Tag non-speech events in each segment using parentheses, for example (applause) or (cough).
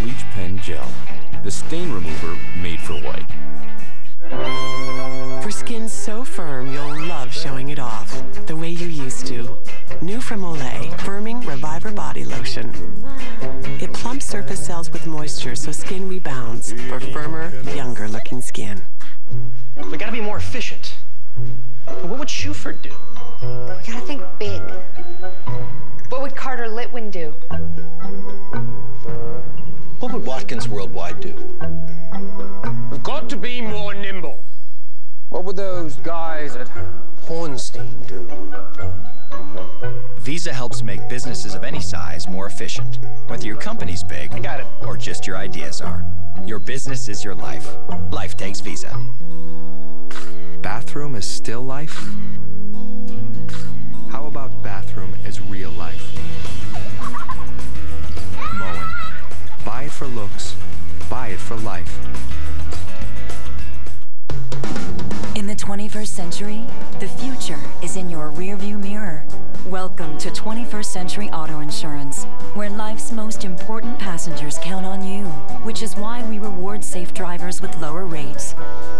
Bleach Pen Gel, the stain remover made for white. For skin so firm, you'll love showing it off, the way you used to. New from Olay, Firming Reviver Body Lotion. It plumps surface cells with moisture so skin rebounds for firmer, younger looking skin. We gotta be more efficient. But What would Shuford do? We gotta think big. What would Carter Litwin do? What would Watkins Worldwide do? We've got to be more nimble. What would those guys at Hornstein do? Visa helps make businesses of any size more efficient. Whether your company's big, I got it. or just your ideas are. Your business is your life. Life takes Visa. Bathroom is still life? How about bathroom is real life? For looks, buy it for life. In the 21st century, the future is in your rearview mirror. Welcome to 21st Century Auto Insurance, where life's most important passengers count on you, which is why we reward safe drivers with lower rates.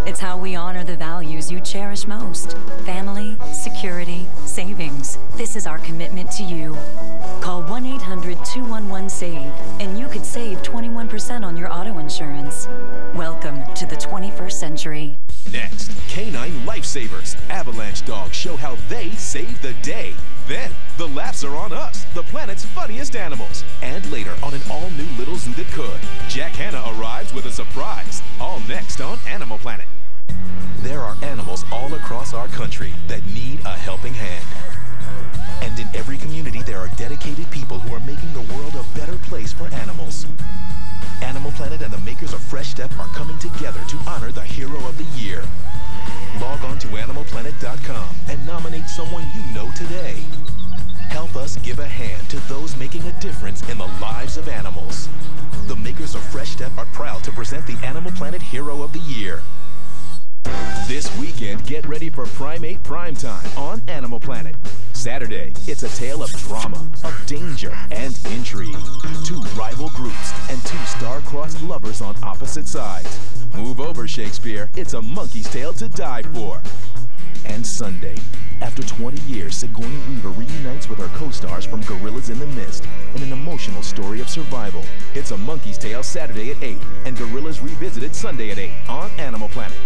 It's how we honor the values you cherish most family, security, savings. This is our commitment to you. Call 1 800 211 SAVE, and you could save 21% on your auto insurance. Welcome to the 21st century. Next, Canine Lifesavers. Avalanche dogs show how they save the day. Then, the laughs are on us, the planet's funniest animals. And later, on an all-new Little Zoo That Could, Jack Hanna arrives with a surprise. All next on Animal Planet. There are animals all across our country that need a helping hand. And in every community, there are dedicated people who are making the world a better place for animals. Animal Planet and the makers of Fresh Step are coming together to honor the hero of the year. Log on to animalplanet.com and nominate someone you know today. Help us give a hand to those making a difference in the lives of animals. The makers of Fresh Step are proud to present the Animal Planet Hero of the Year. This weekend, get ready for Primate Prime Time on Animal Planet. Saturday, it's a tale of drama, of danger, and intrigue. Two rival groups and two star-crossed lovers on opposite sides. Move over, Shakespeare. It's a monkey's tale to die for. And Sunday, after 20 years, Sigourney Weaver reunites with her co-stars from Gorillas in the Mist in an emotional story of survival. It's a monkey's tale Saturday at 8 and Gorillas Revisited Sunday at 8 on Animal Planet.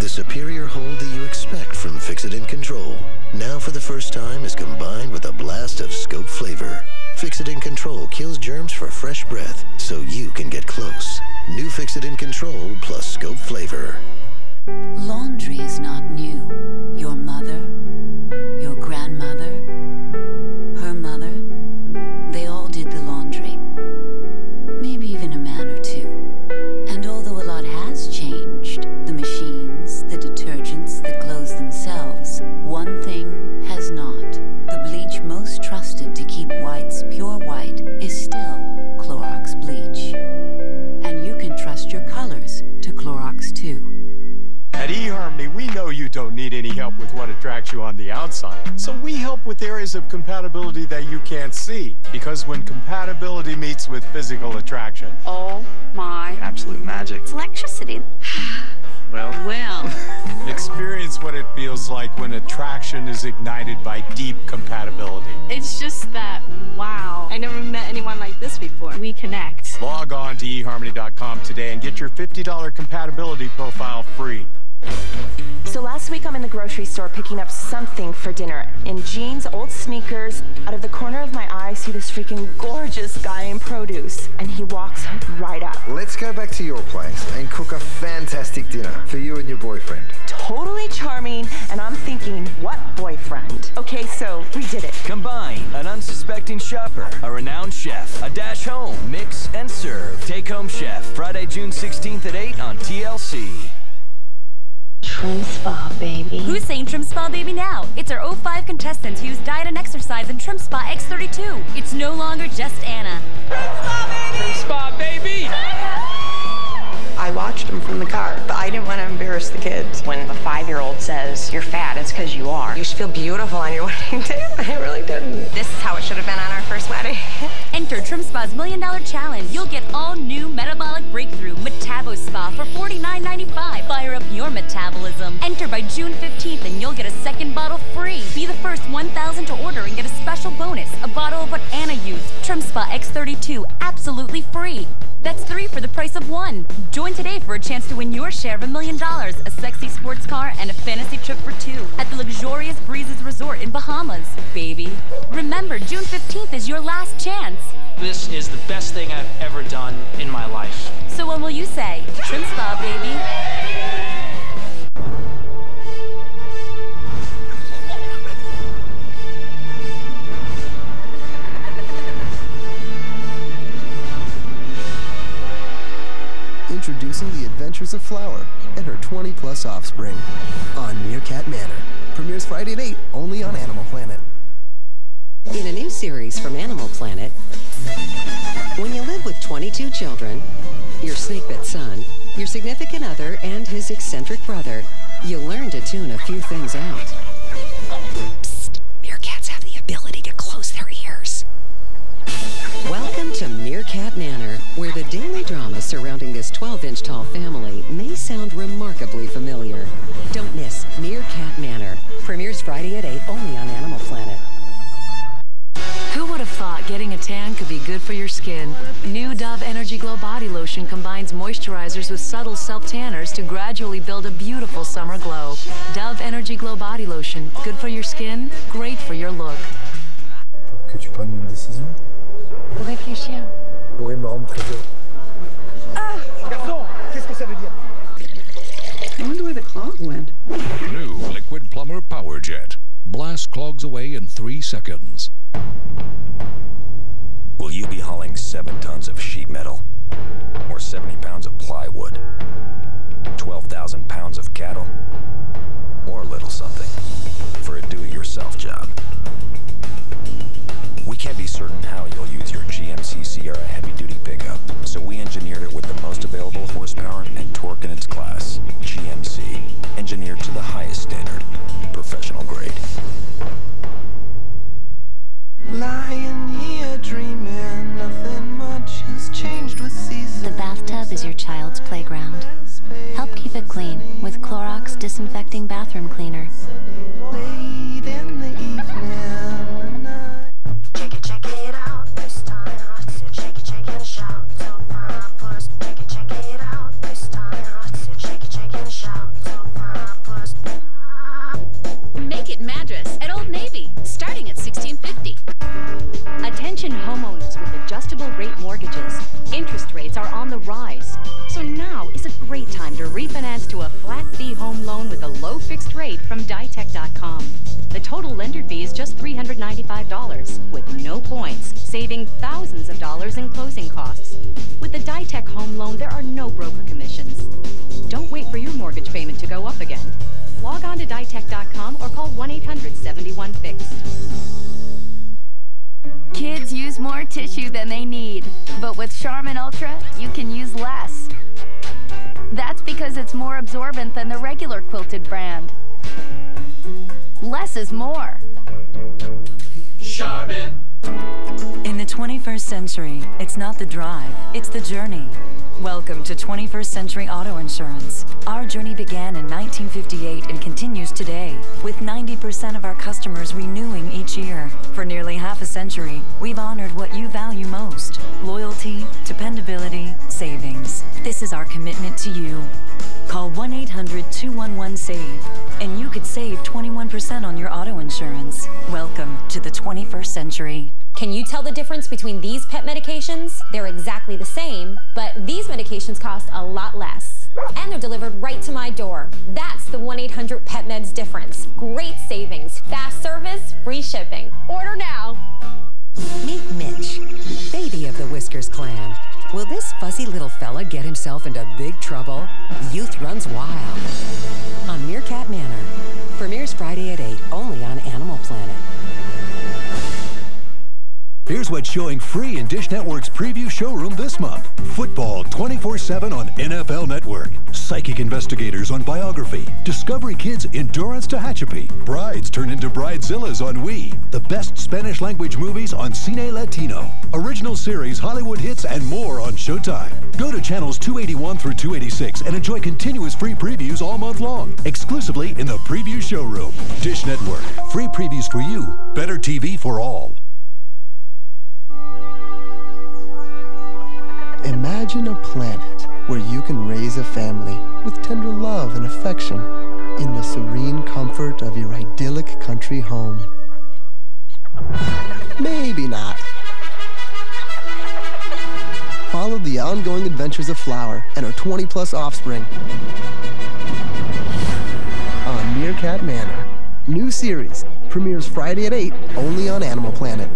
The superior hold that you expect from Fixodent Control now for the first time is combined with a blast of scope flavor. Fixodent Control kills germs for fresh breath so you can get close. New Fixodent Control plus scope flavor. Laundry is not new. Your mother, don't need any help with what attracts you on the outside. So we help with areas of compatibility that you can't see. Because when compatibility meets with physical attraction, Oh my. absolute magic. It's electricity. (sighs) Well, Well, (laughs) experience what it feels like when attraction is ignited by deep compatibility. it's just that, wow. I never met anyone like this before. We connect. Log on to eharmony.com today and get your $50 compatibility profile free. So last week I'm in the grocery store picking up something for dinner. In jeans, old sneakers, out of the corner of my eye I see this freaking gorgeous guy in produce. And he walks right up. Let's go back to your place and cook a fantastic dinner for you and your boyfriend. Totally charming, and I'm thinking, what boyfriend? Okay, so we did it. Combine an unsuspecting shopper, a renowned chef, a dash home, mix and serve. Take home chef, Friday, June 16th at 8 on TLC. Trim Spa, baby. Who's saying Trim Spa Baby now? It's our 05 contestants who use diet and exercise in Trim Spa X32. It's no longer just Anna. Trim Spa, baby! I watched them from the car, but I didn't want to embarrass the kids. When a five-year-old says you're fat, it's because you are. You should feel beautiful on your (laughs) wedding day. I really didn't. This is how it should have been on our first wedding. (laughs) Enter Trim Spa's Million Dollar Challenge. You'll get all new Metabolic Breakthrough Metabo Spa for $49.95. Fire up your metabolism. Enter by June 15th and you'll get a second bottle free. Be the first 1,000 X32, absolutely free. That's three for the price of one. Join today for a chance to win your share of a million dollars, a sexy sports car, and a fantasy trip for two at the luxurious Breezes Resort in Bahamas, baby. Remember, June 15th is your last chance. This is the best thing I've ever done in my life. So when will you say? Trim Spa, baby. Introducing the adventures of Flower and her 20 plus offspring on Meerkat Manor. Premieres Friday at 8 only on Animal Planet. In a new series from Animal Planet, when you live with 22 children, your snakebit son, your significant other, and his eccentric brother, you'll learn to tune a few things out. Psst, meerkats have the ability to close their ears. Welcome to Meerkat Manor, where the daily drama surrounding this 12-inch tall family may sound remarkably familiar. Don't miss Meerkat Manor. Premieres Friday at 8 only on Animal Planet. Who would have thought getting a tan could be good for your skin? New Dove Energy Glow Body Lotion combines moisturizers with subtle self-tanners to gradually build a beautiful summer glow. Dove Energy Glow Body Lotion. Good for your skin, great for your look. Que tu prennes une décision réfléchir. Pourrait me rendre très heureux. Ah. Garçon, qu'est-ce que ça veut dire I wonder where the clog went. New Liquid-Plumr Power Jet. Blast clogs away in three seconds. Will you be hauling seven tons of sheet metal? Or 70 pounds of plywood? 12,000 pounds of cattle? Or a little something for a do-it-yourself job? We can't be certain how you'll use your GMC Sierra heavy-duty pickup, so we engineered it with the most available horsepower and torque in its class. GMC, engineered to the highest standard, professional grade. Lying here dreaming, nothing much has changed with seasons. The bathtub is your child's playground. Help keep it clean with Clorox Disinfecting Bathroom Cleaner. To a flat fee home loan with a low fixed rate from Ditech.com. The total lender fee is just $395 with no points, saving thousands of dollars in closing costs. With the Ditech home loan, there are no broker commissions. Don't wait for your mortgage payment to go up again. Log on to Ditech.com or call 1-800-71-FIXED. Kids use more tissue than they need, but with Charmin Ultra, you can use less. That's because it's more absorbent than the regular quilted brand. Less is more. Charmin. In the 21st century, it's not the drive, it's the journey. Welcome to 21st Century Auto Insurance. Our journey began in 1958 and continues today, with 90% of our customers renewing each year. For nearly half a century, we've honored what you value most loyalty, dependability, savings. This is our commitment to you. Call 1 800 211 SAVE, and you could save 21% on your auto insurance. Welcome to the 21st century. Can you tell the difference between these pet medications? They're exactly the same, but these medications cost a lot less. And they're delivered right to my door. That's the 1-800 Pet Meds difference. Great savings, fast service, free shipping. Order now. Meet Mitch, baby of the Whiskers clan. Will this fuzzy little fella get himself into big trouble? Youth runs wild. on Meerkat Manor. Premieres Friday at 8, only on Animal Planet. Here's what's showing free in Dish Network's preview showroom this month. Football 24-7 on NFL Network. Psychic investigators on Biography. Discovery Kids Endurance to Tehachapi. Brides turn into Bridezillas on WE. The best Spanish language movies on Cine Latino. Original series, Hollywood hits, and more on Showtime. Go to channels 281 through 286 and enjoy continuous free previews all month long. Exclusively in the preview showroom. Dish Network. Free previews for you. Better TV for all. Imagine a planet where you can raise a family with tender love and affection in the serene comfort of your idyllic country home. Maybe not. Follow the ongoing adventures of Flower and her 20 plus offspring on Meerkat Manor. New series premieres Friday at 8 only on Animal Planet.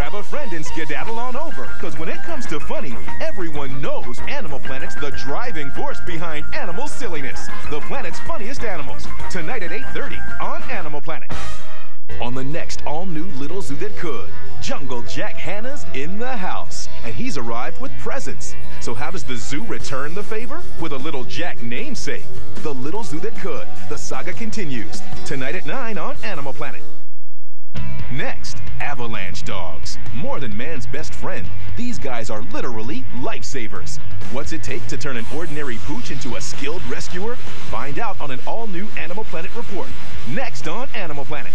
Grab a friend and skedaddle on over. Because when it comes to funny, everyone knows Animal Planet's the driving force behind animal silliness. The planet's funniest animals. Tonight at 8.30 on Animal Planet. On the next all-new Little Zoo That Could, Jungle Jack Hanna's in the house. And he's arrived with presents. So how does the zoo return the favor? With a little Jack namesake. The Little Zoo That Could. The saga continues. Tonight at 9 on Animal Planet. Next, avalanche dogs. More than man's best friend, these guys are literally lifesavers. What's it take to turn an ordinary pooch into a skilled rescuer? Find out on an all-new Animal Planet report. Next on Animal Planet.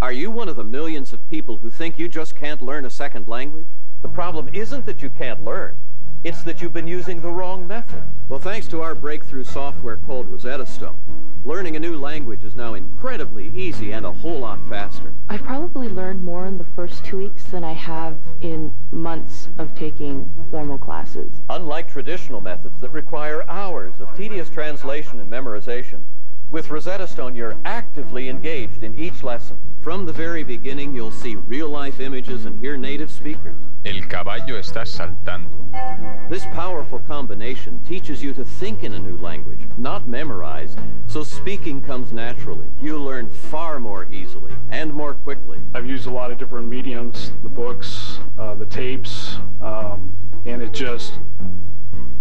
Are you one of the millions of people who think you just can't learn a second language? The problem isn't that you can't learn. It's that you've been using the wrong method. Well, thanks to our breakthrough software called Rosetta Stone, learning a new language is now incredibly easy and a whole lot faster. I've probably learned more in the first two weeks than I have in months of taking formal classes. Unlike traditional methods that require hours of tedious translation and memorization, with Rosetta Stone, you're actively engaged in each lesson. From the very beginning, you'll see real-life images and hear native speakers. El caballo está saltando. This powerful combination teaches you to think in a new language, not memorize, so speaking comes naturally. You learn far more easily and more quickly. I've used a lot of different mediums, the books, uh, the tapes, um, and it just,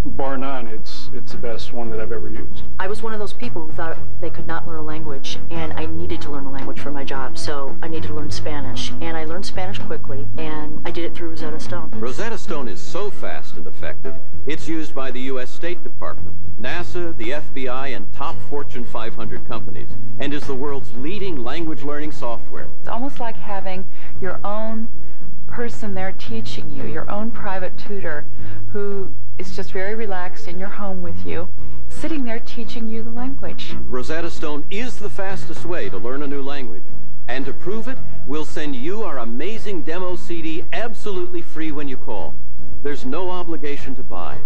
bar none, it's, it's the best one that I've ever used. I was one of those people who thought they could not learn a language, and I needed to learn a language for my job, so I needed to learn Spanish. And I learned Spanish quickly, and I did it through Rosetta Stone. Rosetta Stone is so fast and effective, it's used by the U.S. State Department, NASA, the FBI, and top Fortune 500 companies, and is the world's leading language learning software. It's almost like having your own person there teaching you, your own private tutor who is just very relaxed in your home with you, sitting there teaching you the language. Rosetta Stone is the fastest way to learn a new language. And to prove it, we'll send you our amazing demo CD absolutely free when you call. There's no obligation to buy.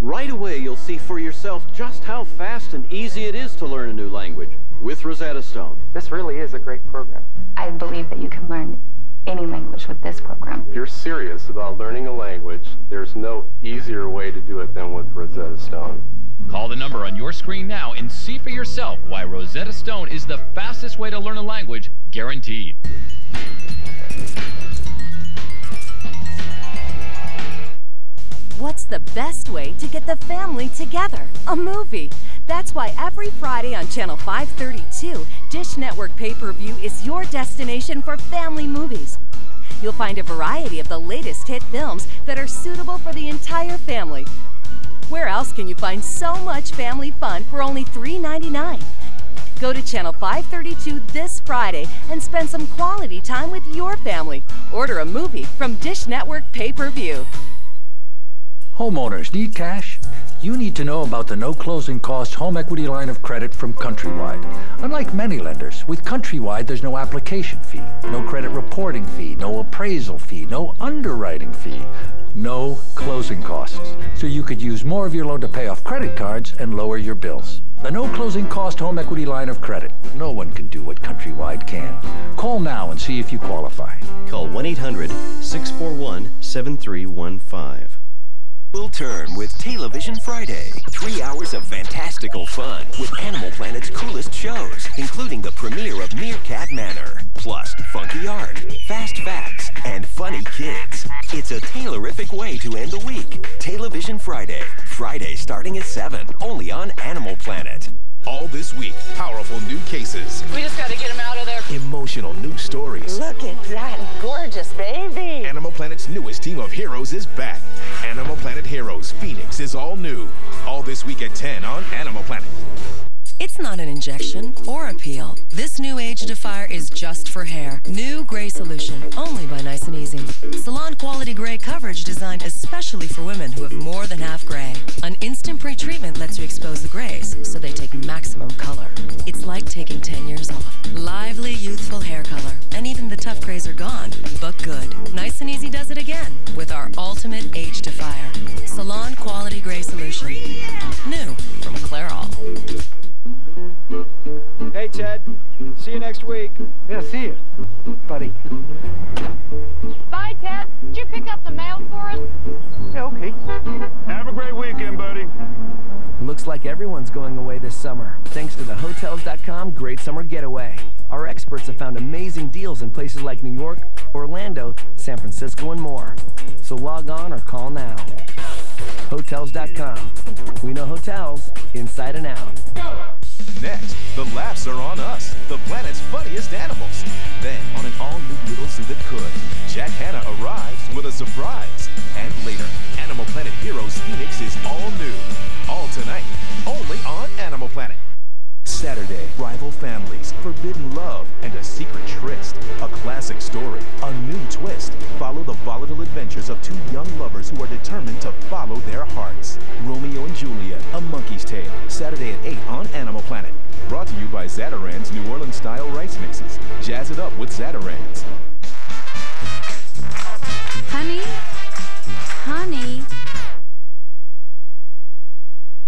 Right away, you'll see for yourself just how fast and easy it is to learn a new language with Rosetta Stone. This really is a great program. I believe that you can learn any language with this program. If you're serious about learning a language, there's no easier way to do it than with Rosetta Stone. Call the number on your screen now and see for yourself why Rosetta Stone is the fastest way to learn a language, guaranteed. What's the best way to get the family together? A movie. That's why every Friday on Channel 532, Dish Network Pay-Per-View is your destination for family movies. You'll find a variety of the latest hit films that are suitable for the entire family. Where else can you find so much family fun for only $3.99? Go to Channel 532 this Friday and spend some quality time with your family. Order a movie from Dish Network Pay-Per-View. Homeowners need cash? You need to know about the no closing cost home equity line of credit from Countrywide. Unlike many lenders, with Countrywide there's no application fee, no credit reporting fee, no appraisal fee, no underwriting fee, no closing costs. So you could use more of your loan to pay off credit cards and lower your bills. The no closing cost home equity line of credit. No one can do what Countrywide can. Call now and see if you qualify. Call 1 800 641 7315. Will turn with Television Friday. Three hours of fantastical fun with Animal Planet's coolest shows, including the premiere of Meerkat Manor, plus funky art, fast facts, and funny kids. It's a Taylorific way to end the week. Television Friday. Friday starting at 7, only on Animal Planet. All this week, powerful new cases, We just got to get him out of there. emotional new stories. Look at that gorgeous baby. Animal Planet's newest team of heroes is back. Animal Planet Heroes Phoenix is all new. All this week at 10 on Animal Planet. It's not an injection or a peel. This new age defier is just for hair. New gray solution, only by Nice and Easy. Salon quality gray coverage designed especially for women who have more than half gray. An instant pre-treatment lets you expose the grays so they take maximum color. It's like taking 10 years off. Lively, youthful hair color. And even the tough grays are gone, but good. Nice and Easy does it again with our ultimate age defier. Salon quality gray solution. New. Hey, Ted. See you next week. Yeah, see you, buddy. Bye, Ted. Did you pick up the mail for us? Yeah, okay. Have a great weekend, buddy. Looks like everyone's going away this summer, thanks to the Hotels.com Great Summer Getaway. Our experts have found amazing deals in places like New York, Orlando, San Francisco, and more. So log on or call now. Hotels.com. We know hotels inside and out. Next, the laughs are on us, the planet's funniest animals. Then, on an all-new Little Zoo that could, Jack Hanna arrives with a surprise. And later, Animal Planet Heroes Phoenix is all new. All tonight, only on. Saturday, rival families, forbidden love, and a secret tryst. A classic story, a new twist. Follow the volatile adventures of two young lovers who are determined to follow their hearts. Romeo and Juliet, A Monkey's Tale, Saturday at 8 on Animal Planet. Brought to you by Zatarain's New Orleans-style rice mixes. Jazz it up with Zatarain's. Honey? Honey?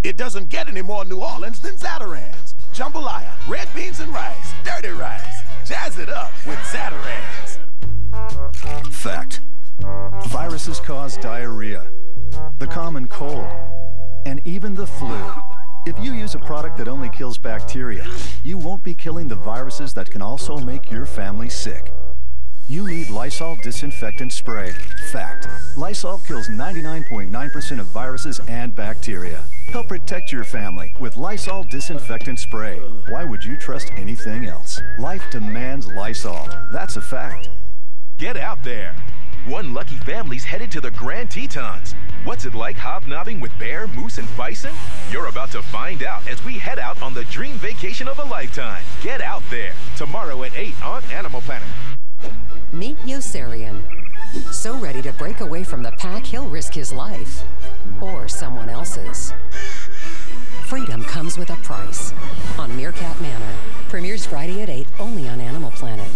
It doesn't get any more New Orleans than Zatarains. Jambalaya, red beans and rice, dirty rice. Jazz it up with Zatarains. Fact. Viruses cause diarrhea, the common cold, and even the flu. If you use a product that only kills bacteria, you won't be killing the viruses that can also make your family sick. You need Lysol disinfectant spray. Fact. Lysol kills 99.9% of viruses and bacteria. Help protect your family with Lysol disinfectant spray. Why would you trust anything else? Life demands Lysol. That's a fact. Get out there. One lucky family's headed to the Grand Tetons. What's it like hobnobbing with bear, moose, and bison? You're about to find out as we head out on the dream vacation of a lifetime. Get out there. Tomorrow at 8 on Animal Planet. Meet Yossarian. So ready to break away from the pack, he'll risk his life. Or someone else's. Freedom comes with a price. On Meerkat Manor. Premieres Friday at 8, only on Animal Planet.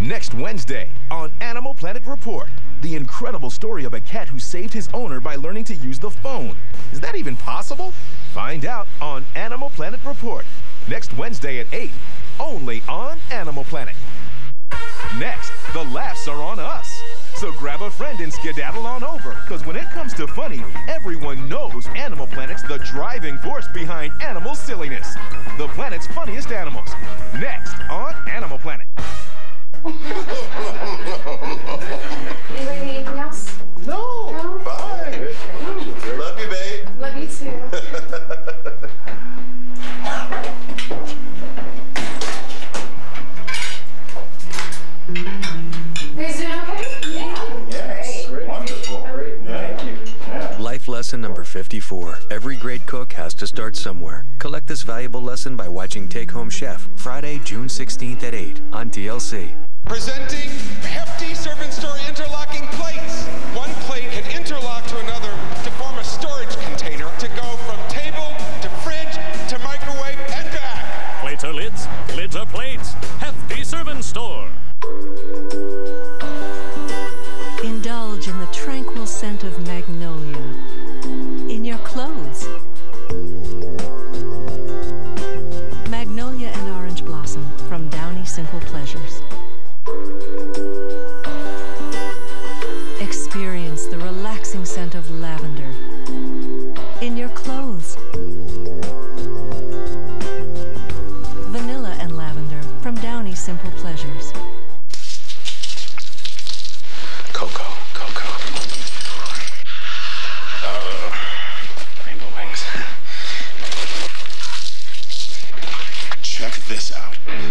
Next Wednesday on Animal Planet Report, the incredible story of a cat who saved his owner by learning to use the phone. Is that even possible? Find out on Animal Planet Report. Next Wednesday at 8, only on Animal Planet. Next, the laughs are on us. So grab a friend and skedaddle on over, because when it comes to funny, everyone knows Animal Planet's the driving force behind animal silliness. The planet's funniest animals. Next on Animal Planet. (laughs) to start somewhere. Collect this valuable lesson by watching Take Home Chef, Friday, June 16th at 8 on TLC. Presenting hefty servant store interlocking plates. One plate can interlock to another to form a storage container to go from table to fridge to microwave and back. Plates are lids, lids are plates. Hefty Servant Store. Indulge in the tranquil scent of magnolia simple pleasures. Experience the relaxing scent of lavender in your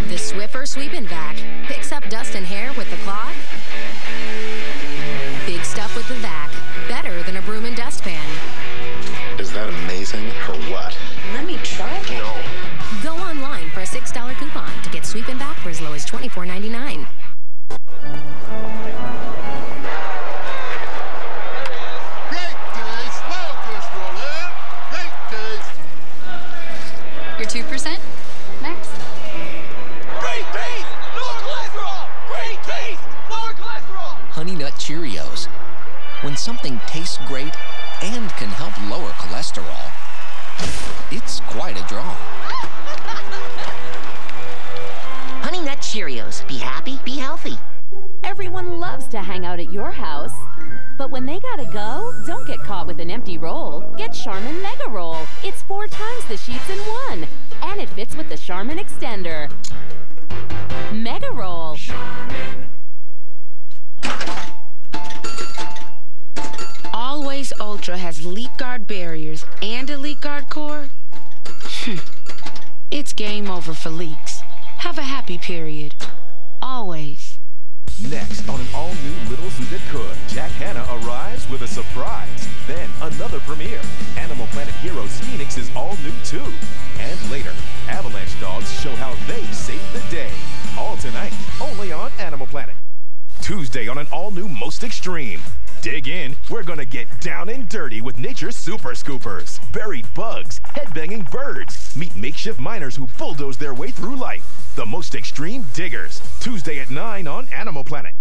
The Swiffer Sweeping Vac picks up dust and hair with the cloth. Big stuff with the vac. Better than a broom and dustpan. Is that amazing or what? Let me try it. No. Go online for a $6 coupon to get Sweeping Vac for as low as $24.99. tastes great and can help lower cholesterol, it's quite a draw. Honey Nut Cheerios. Be happy, be healthy. Everyone loves to hang out at your house. But when they gotta go, don't get caught with an empty roll. Get Charmin Mega Roll. It's four times the sheets in one. And it fits with the Charmin Extender. Mega Roll. Always Ultra has leak guard barriers and a leak guard core. Hmm. it's game over for leaks. Have a happy period. Always. Next on an all-new Little Zoo That Could, Jack Hanna arrives with a surprise. Then another premiere. Animal Planet Heroes Phoenix is all new too. And later, Avalanche Dogs show how they saved the day. All tonight, only on Animal Planet. Tuesday on an all-new Most Extreme. Dig in, we're gonna get down and dirty with nature's super scoopers. Buried bugs, headbanging birds. Meet makeshift miners who bulldoze their way through life. The Most Extreme Diggers. Tuesday at 9 on Animal Planet.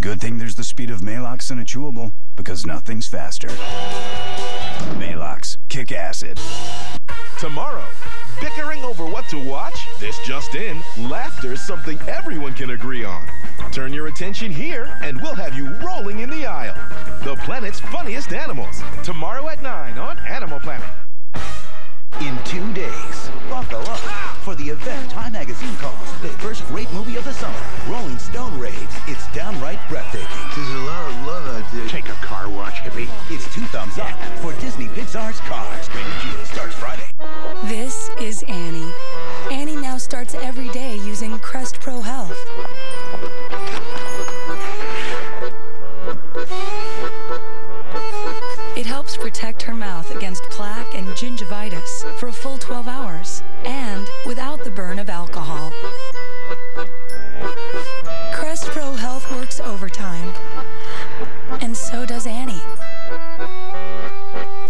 Good thing there's the speed of Maalox in a chewable, because nothing's faster. Maalox, kick acid. Tomorrow, bickering over what to watch? This just in, laughter's something everyone can agree on. Turn your attention here, and we'll have you rolling in the aisle. The planet's funniest animals. Tomorrow at 9 on Animal Planet. In two days, buckle up for the event Time Magazine calls the first great movie of the summer. Rolling Stone raves. It's downright breathtaking. There's a lot of love out there. Take a car watch, hippie. It's two thumbs up for Disney Pixar's Cars. Rated G starts Friday. This is Annie. Annie now starts every day using Crest Pro Health. Protect her mouth against plaque and gingivitis for a full 12 hours and without the burn of alcohol. Crest Pro Health works overtime. And so does Annie.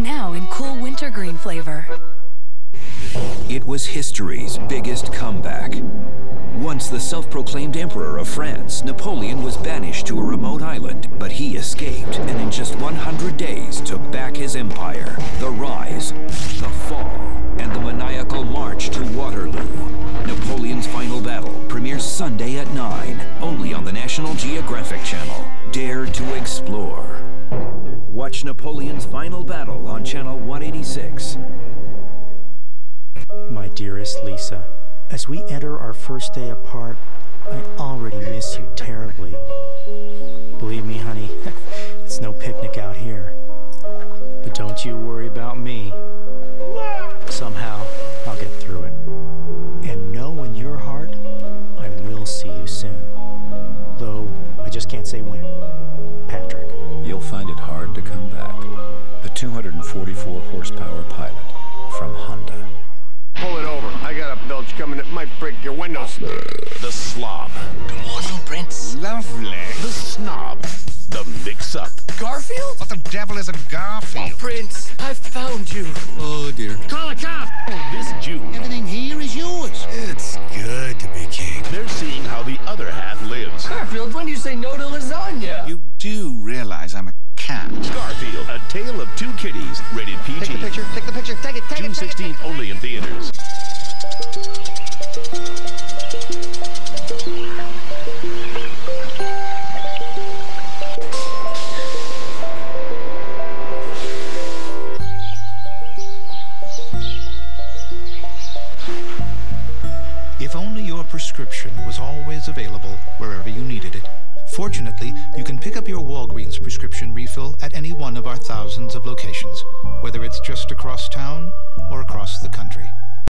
Now in cool wintergreen flavor. It was history's biggest comeback. Once the self-proclaimed emperor of France, Napoleon was banished to a remote island, but he escaped and in just 100 days took back his empire. The rise, the fall, and the maniacal march to Waterloo. Napoleon's final battle premieres Sunday at 9, only on the National Geographic Channel. Dare to explore. Watch Napoleon's final battle on Channel 186. My dearest Lisa, as we enter our first day apart, I already miss you terribly. Believe me, honey, (laughs) it's no picnic out here. But don't you worry about me. Somehow, I'll get through it. And know in your heart, I will see you soon. Though, I just can't say when. Patrick. You'll find it hard to come back. The 244 horsepower pilot from Honda. Pull it over. I got a belch coming that might break your windows. The slob. Good morning, Prince. Lovely. The snob. The mix-up. Garfield? What the devil is a Garfield? Oh, Prince, I've found you. Oh, dear. Call a cop! This June. Everything here is yours. It's good to be king. They're seeing how the other half lives. Garfield, when do you say no to lasagna? You do realize I'm a cat. Garfield, A Tale of Two Kitties. Rated PG. Take the picture, take the picture, take it, take June it. June 16th only in theaters. Fortunately, you can pick up your Walgreens prescription refill at any one of our thousands of locations, whether it's just across town or across the country.